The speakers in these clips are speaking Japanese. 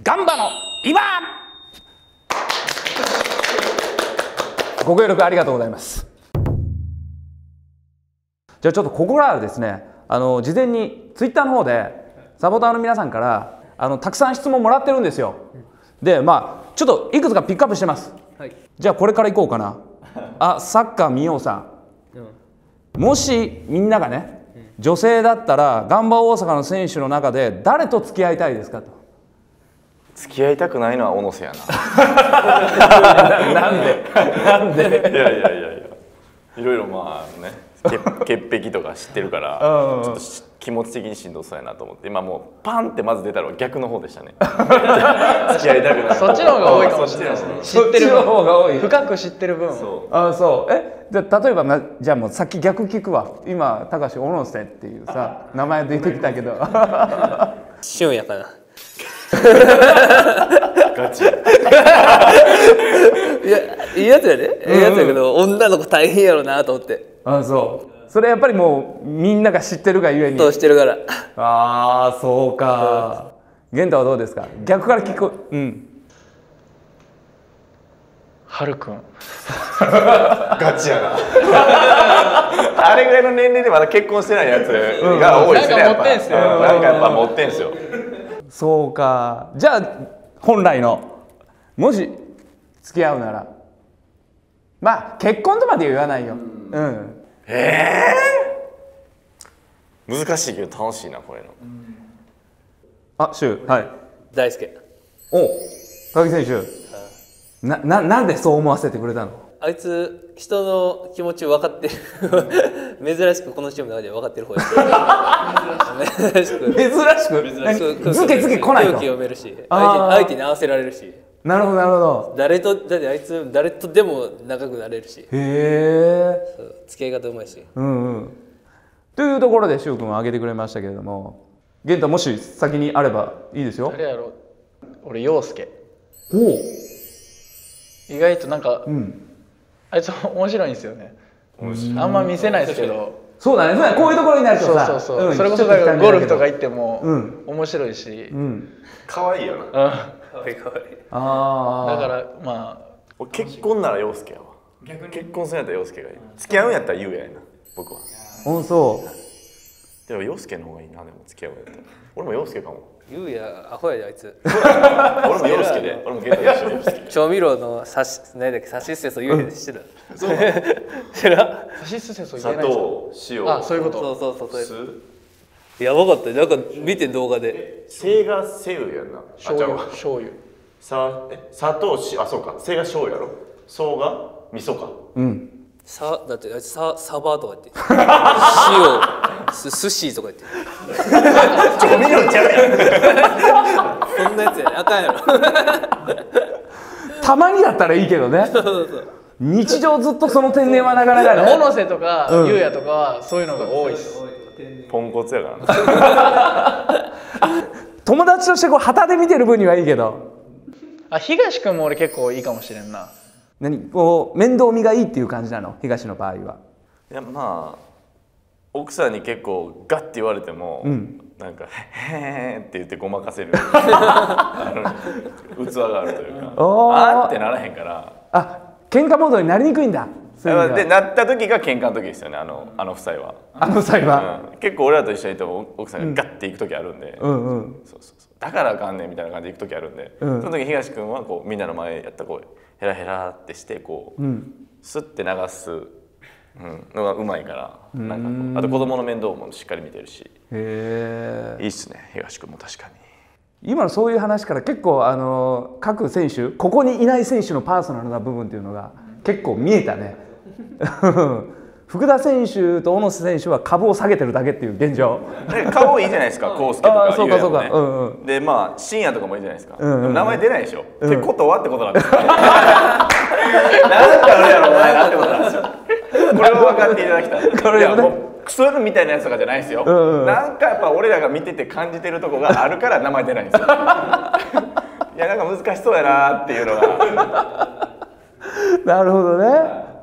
ガンバの今ご協力ありがとうございます。じゃあちょっとここからはですねあの事前にツイッターの方でサポーターの皆さんからあのたくさん質問もらってるんですよ。でまあちょっといくつかピックアップしてます、はい。じゃあこれからいこうかな。あサッカー見ようさん。もしみんながね女性だったらガンバ大阪の選手の中で誰と付き合いたいですかと付き合いたくないのは小野瀬やな。んで？なんで？な。いやいやいやいや。いろいろまあね、潔 潔癖とか知ってるから、ちょっとし気持ち的にしんどそうやなと思って、今もうパンってまず出たのは逆の方でしたね。付き合いたくない。そっちの方が多いかもしれないですね。知そっってる方が多い。深く知ってる分。そあそう。え？じゃあ例えばなじゃあもうさっき逆聞くわ。今高橋小野瀬っていうさ名前出てきたけど。旬やかな。う。ガチ。いやいいやつやで、いいやつやけど女の子大変やろなと思って。あそう。それやっぱりもうみんなが知ってるがゆえに。そうしてるから。ああそうか。玄太はどうですか？逆から聞く。うん。はるくん。ガチやな。あれぐらいの年齢でまだ結婚してないやつが多いですね。なんか持ってんすよやっぱ。うん。なんかやっぱ持ってんすよ。そうか。じゃあ本来のもし付き合うなら。まあ結婚とまでは言わないよ。うん。難しいけど楽しいなこれの。あシュはい。大輔。お高木選手。なななんでそう思わせてくれたの？あいつ人の気持ち分かってる珍しくこのチームの中では分かってる方や珍しく。珍しく？何？そうズケズケ来ない空と気読めるし。相手相手に合わせられるし。なるほどなるほど。誰とだってあいつ誰とでも仲良くなれるし。へえ付き合い方うまいし。うんうん。というところで柊君は挙げてくれましたけれども玄太もし先にあればいいですよ。誰やろ俺陽介。おお意外となんか、うんあいつ面白いんですよね。あんま見せないですけど。そうだね。そうだね。こういうところになるとそうさそうそう、ん。それこそだからゴルフとかい行ってもうん。面白いし、うん。可愛いよな。うん。かわいいかわい。いああだからまあ。俺結婚なら陽介やわ。結婚するんやったら陽介がいい。付き合うんやったら優也やな。僕は。ほんそうでも陽介の方がいいなでも付き合うんやったら。俺も陽介かも。言うやアホやであいつ。俺も陽介で。俺もゲットでしょ陽介。調味料のさし何だっけさしすせそ言うやで知ってる 知らん。サシスセソ言砂えないですか糖、塩、あそういうこと。そうそうそうそう酢、やばかった。よなんか見て動画で。生がセウやんな。あ、醤ちゃうわ。油醤油。さえ砂糖しあそうか。生が醤油やろ。そうが味噌か。うん。さだってあいつササバとか言って。塩す寿司とか言って。調味料ちゃうやん。そんなやつやねあかんやろ。たまにだったらいいけどね。日常ずっとその天然はなかなかね小野瀬とか優也とかはそういうのが多いです。ポンコツやから。な 友達としてこう旗で見てる分にはいいけど。あ東君も俺結構いいかもしれんな。何？こう面倒見がいいっていう感じなの？東の場合は。いやまあ奥さんに結構ガッて言われても、ん。なんか「へーって言ってごまかせる。器があるというか。あー。ってならへんから。あ喧嘩モードになりにくいんだ。でなった時が喧嘩の時ですよねあのあの夫妻は、あの際は。うん。結構俺らと一緒にいても奥さんがガッて行く時あるんで、うんうん。そうそうそう。だからあかんねんみたいな感じで行く時あるんで、うん。その時東君はこうみんなの前やったらこうヘラヘラってしてこう、うん。スッて流す、うん、のがうまいからなんかあと子供の面倒もしっかり見てるし。へえいいっすね。東君も確かに。今のそういう話から結構あの各選手ここにいない選手のパーソナルな部分っていうのが結構見えたね。福田選手と小野瀬選手は株を下げてるだけっていう現状。で顔いいじゃないですか康介とかそうかそうか。ゆうんうん。でまあ深夜とかもいいじゃないですか、んうんでも名前出ないでしょ、ってことはってことなんですかあ るやろお前なってことなんですよこれを分かっていただきたい。これをねクソみたいなやつとかじゃないですよ、んうんなんかやっぱ俺らが見てて感じてるとこがあるから名前出ないんですよ。いやなんか難しそうやなっていうのが。なるほどね。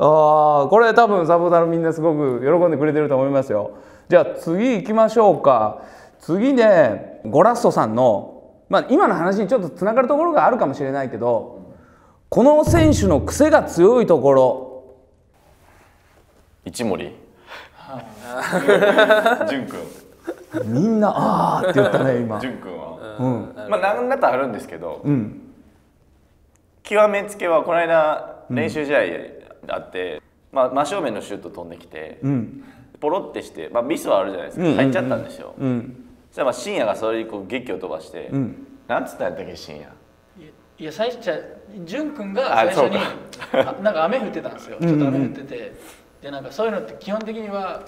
ああこれ多分サポーターのみんなすごく喜んでくれてると思いますよ。じゃあ次行きましょうか。次ねゴラッソさんのまあ、今の話にちょっとつながるところがあるかもしれないけどこの選手の癖が強いところ一森。淳君みんな「あー」って言ったね今。淳君は、うん。まあ何だとあるんですけど、うん。極めつけはこの間練習試合あって、まあ、真正面のシュート飛んできて、うん。ポロってして、まあ、ミスはあるじゃないですか、うん。入っちゃったんですよ、うん。そしたらまあ深夜がそれにこう劇を飛ばして、ん。なんつったんやったっけ深夜。いや最初じゃあ潤君があ最初にそうあなんか雨降ってたんですよ。ちょっと雨降ってて、でなんかそういうのって基本的には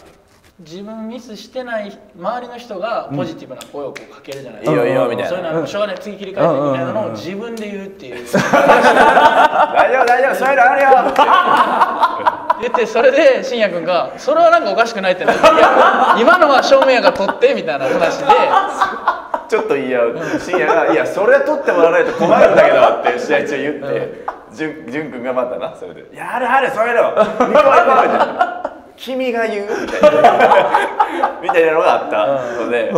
自分ミスしてない周りの人がポジティブな声をこうかけるじゃないですか、いいよいいよみたいな。そういうのはしょうがない次切り替えてみたいなのを自分で言うっていう。大丈夫大丈夫そういうのあるよ。言ってそれで信也君が「それはなんかおかしくない」ってなって今のは正面やから取って」みたいな話で。ちょっと言い合う。深夜が「いやそれは取ってもらわないと困るんだけど」って試合中言って潤君がまたなそれで「いやあるあるそういうの。行こう行こ君が言う?」みたいなみたいなのがあった。ので。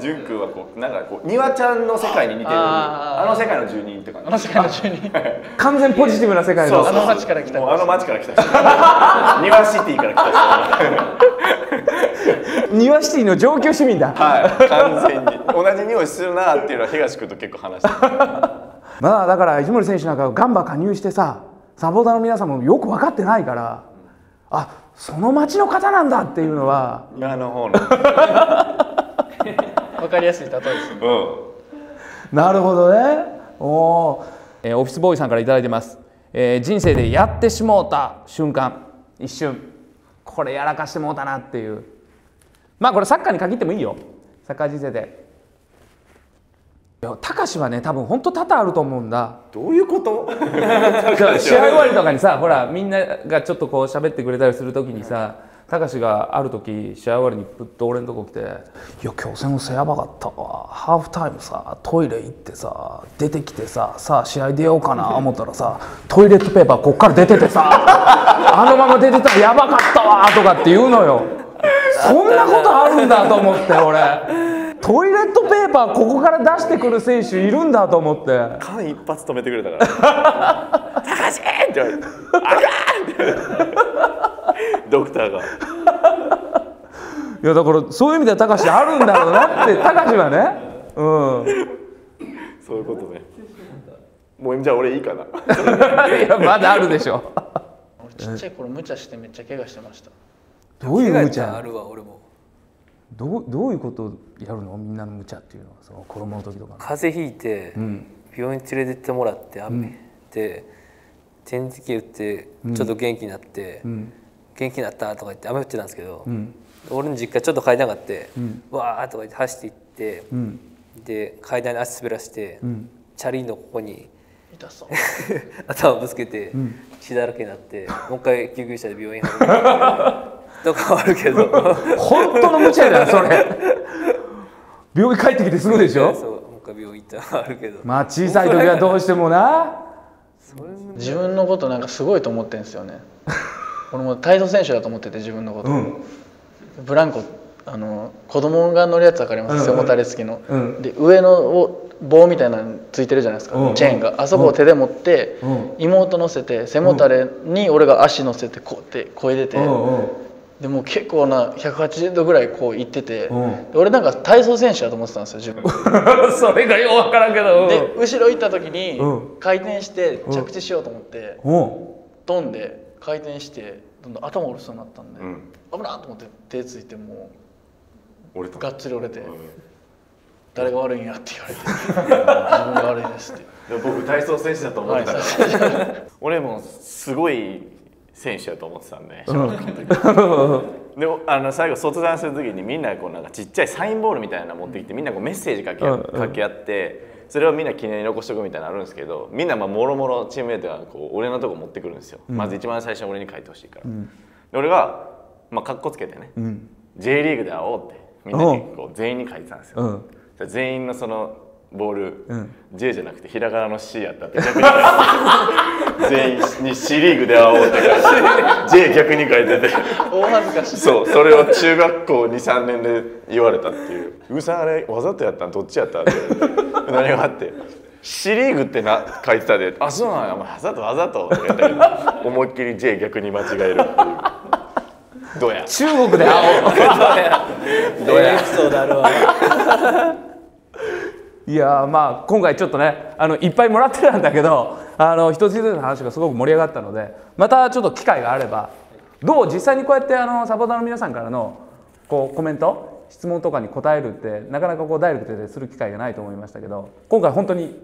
潤君はこうなんかこう庭ちゃんの世界に似てる。あの世界の住人って感じ。あの世界の中に 完全ポジティブな世界のあの街から来たもうあの街から来た人。庭シティから来た人。庭シティの上級市民だ。はい。完全に。同じ匂いするなっていうのは東君と結構話してたまあだから石森選手なんかガンバ加入してさサポーターの皆さんもよく分かってないからあその町の方なんだっていうのは庭の方の分かりやすい例えですねうん。なるほどね。おー。えーオフィスボーイさんから頂いてます、えー人生でやってしもうた瞬間。一瞬。これやらかしてもうたなっていう。まあこれサッカーに限ってもいいよ。サッカー人生でいや高志はね多分本当多々あると思うんだ。どういうこと？試合終わりとかにさほらみんながちょっとこう喋ってくれたりする時にさ高志がある時試合終わりにプッと俺のとこ来て「いや今日戦争やばかったわ。ハーフタイムさトイレ行ってさ出てきてささあ試合出ようかな思ったらさトイレットペーパーこっから出ててさ あのまま出てたらやばかったわ」とかって言うのよ。そんなことあるんだと思って俺トイレットペーパーここから出してくる選手いるんだと思って。間一発止めてくれたから「高橋!」って言われて「あかん!」って。ドクターが。いやだからそういう意味では高志あるんだろうなって高志はね。うん。そういうことね。もうじゃあ俺いいかな。いやまだあるでしょ。俺ちっちゃい頃無茶してめっちゃ怪我してました。どういう無あ茶るわ俺もどうどういうことやるの？みんなの無茶っていうのはその子供の時とか風邪ひいてん。病院連れてってもらって雨で点滴打ってちょっと元気になって、ん。元気になったとか言って雨降ってたんですけど、ん。俺の実家ちょっと階段があって、わーとか言って走って行って、ん。で階段に足滑らして、ん。チャリのここに痛そう。頭ぶつけて血だらけになって、もう一回救急車で病院運ぶ とかはあるけど。本当の無茶だよそれ。病院帰ってきてすぐでしょ？そうもう一回病院行ったのはあるけど。まあ小さい時はどうしてもな。自分のことなんかすごいと思ってるんですよね。俺も体操選手だと思ってて自分のこと、ブランコあの子供が乗るやつ分かります？背もたれ付きの、うん。で上のを棒みたいなのついてるじゃないですか、うん。チェーンが。あそこを手で持って、うん。妹乗せて背もたれに俺が足乗せてこうってこいでて、うんうんでもう結構な180度ぐらいこう行ってて、うん。で俺なんか体操選手だと思ってたんですよ自分。それがよう分からんけど。で後ろ行った時にうん。回転して着地しようと思って、うん。飛んで回転してどんどん頭折れそうになったんで、うん。危なと思って手ついても俺とうがっつり折れて、うん。誰が悪いんやって言われて 自分が悪いですって。僕体操選手だと思ってたから、俺もすごい選手だと思ってたんで。であの最後卒団する時にみんなこうなんかちっちゃいサインボールみたいなの持ってきてみんなこうメッセージ書き合う合ってそれをみんな記念に残しとくみたいなのあるんですけどみんなまあもろもろチームメートがこう俺のとこ持ってくるんですよ、まず一番最初に俺に書いてほしいから、で俺がまあかっこつけてね、ん。J リーグで会おうってみんなにこう全員に書いてたんですよ、全員のそのボール、ん。J じゃなくてひらがなの C やったって 全員に C リーグで会おうって書いて J 逆に書いてて。大恥ずかしい。そうそれを中学校23年で言われたっていう「うさんあれわざとやったん？どっちやった?」って何があって「C リーグってな書いてたで。あそうなんや。お前わざとわざと」って言ったけど思いっきり J 逆に間違えるっていう。どうや？中国で会おう。どうや？エピソードあるわいやーまあ今回ちょっとねあのいっぱいもらってたんだけど あの一つ一つの話がすごく盛り上がったのでまたちょっと機会があればどう実際にこうやってあのサポーターの皆さんからのこうコメント質問とかに答えるってなかなかこうダイレクトでする機会がないと思いましたけど今回本当に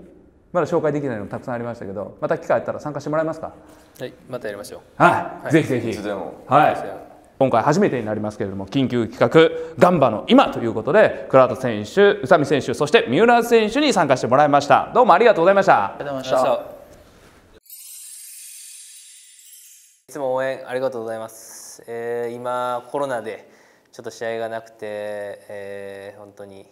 まだ紹介できないのたくさんありましたけどまた機会あったら参加してもらえますか？はいまたやりましょう。はい、ぜひぜひ。いつでも。はい、今回初めてになりますけれども緊急企画「ガンバの今」ということで倉田選手宇佐美選手そして三浦選手に参加してもらいました。どうもありがとうございました。ありがとうございました。いつも応援ありがとうございます、えー今コロナでちょっと試合がなくて、えー本当に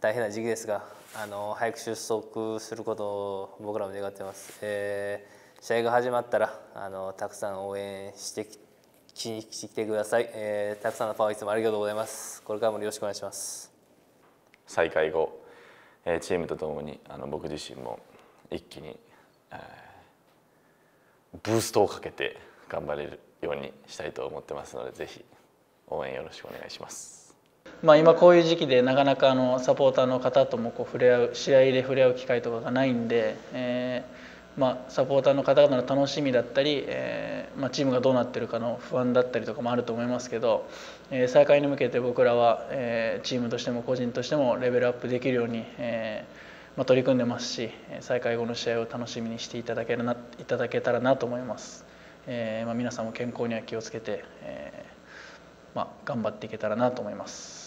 大変な時期ですがあの早く収束することを僕らも願ってます、えー試合が始まったらあのたくさん応援してきてしに来てください、えーたくさんのパワーいつもありがとうございます。これからもよろしくお願いします。再開後、えーチームとともにあの僕自身も一気に、えーブーストをかけて頑張れるようにしたいと思ってますのでぜひ応援よろしくお願いします。まあ、今こういう時期でなかなかあのサポーターの方ともこう触れ合う試合で触れ合う機会とかがないんで、えーまあ、サポーターの方々の楽しみだったり、えーまあ、チームがどうなってるかの不安だったりとかもあると思いますけど、えー再開に向けて僕らは、えーチームとしても個人としてもレベルアップできるように、えーまあ、取り組んでますしえ再開後の試合を楽しみにしていただけるないただけたらなと思います。えーまあ、皆さんも健康には気をつけて、えーまあ、頑張っていけたらなと思います。